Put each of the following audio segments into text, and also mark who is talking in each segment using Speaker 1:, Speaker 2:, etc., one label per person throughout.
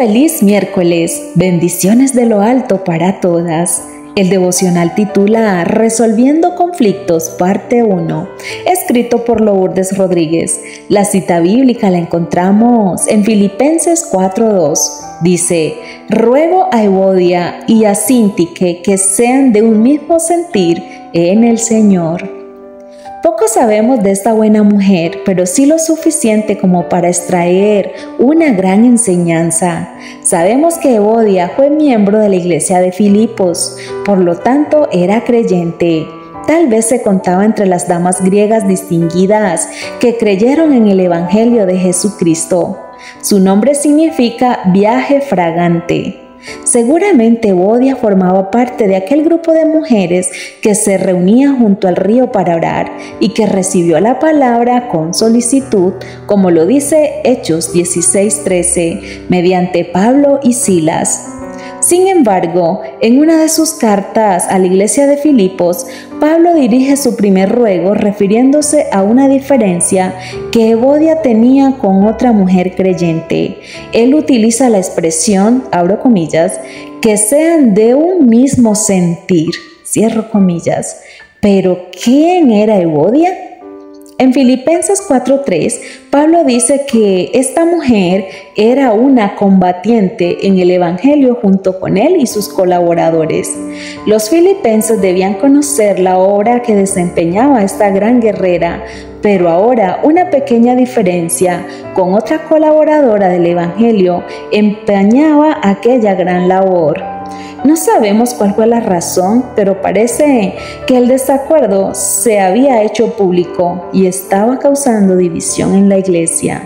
Speaker 1: feliz miércoles, bendiciones de lo alto para todas. El devocional titula Resolviendo conflictos, parte 1, escrito por Lourdes Rodríguez. La cita bíblica la encontramos en Filipenses 4.2. Dice, ruego a Evodia y a Sintique que sean de un mismo sentir en el Señor. Poco sabemos de esta buena mujer, pero sí lo suficiente como para extraer una gran enseñanza. Sabemos que Evodia fue miembro de la iglesia de Filipos, por lo tanto era creyente. Tal vez se contaba entre las damas griegas distinguidas que creyeron en el Evangelio de Jesucristo. Su nombre significa viaje fragante. Seguramente Bodia formaba parte de aquel grupo de mujeres que se reunía junto al río para orar y que recibió la palabra con solicitud, como lo dice Hechos 16:13, mediante Pablo y Silas. Sin embargo, en una de sus cartas a la iglesia de Filipos, Pablo dirige su primer ruego refiriéndose a una diferencia que Evodia tenía con otra mujer creyente. Él utiliza la expresión, abro comillas, que sean de un mismo sentir, cierro comillas. Pero ¿quién era Evodia? En Filipenses 4:3, Pablo dice que esta mujer era una combatiente en el Evangelio junto con él y sus colaboradores. Los filipenses debían conocer la obra que desempeñaba esta gran guerrera, pero ahora una pequeña diferencia con otra colaboradora del Evangelio empañaba aquella gran labor. No sabemos cuál fue la razón, pero parece que el desacuerdo se había hecho público y estaba causando división en la iglesia.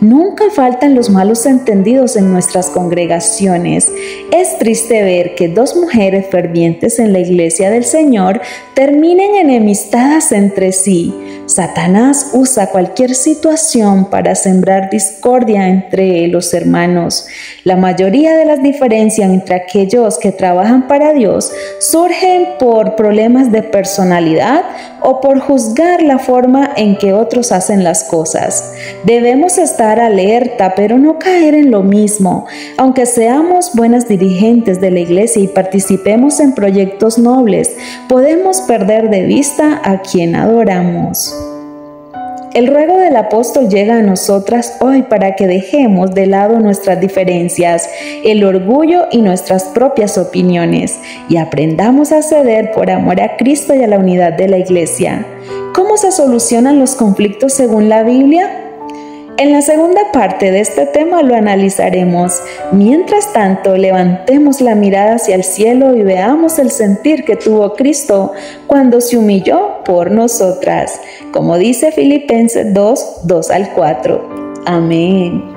Speaker 1: Nunca faltan los malos entendidos en nuestras congregaciones. Es triste ver que dos mujeres fervientes en la iglesia del Señor terminen enemistadas entre sí Satanás usa cualquier situación para sembrar discordia entre los hermanos. La mayoría de las diferencias entre aquellos que trabajan para Dios surgen por problemas de personalidad o por juzgar la forma en que otros hacen las cosas. Debemos estar alerta, pero no caer en lo mismo. Aunque seamos buenas dirigentes de la iglesia y participemos en proyectos nobles, podemos perder de vista a quien adoramos. El ruego del apóstol llega a nosotras hoy para que dejemos de lado nuestras diferencias, el orgullo y nuestras propias opiniones y aprendamos a ceder por amor a Cristo y a la unidad de la iglesia. ¿Cómo se solucionan los conflictos según la Biblia? En la segunda parte de este tema lo analizaremos. Mientras tanto, levantemos la mirada hacia el cielo y veamos el sentir que tuvo Cristo cuando se humilló por nosotras, como dice Filipenses 2, 2 al 4. Amén.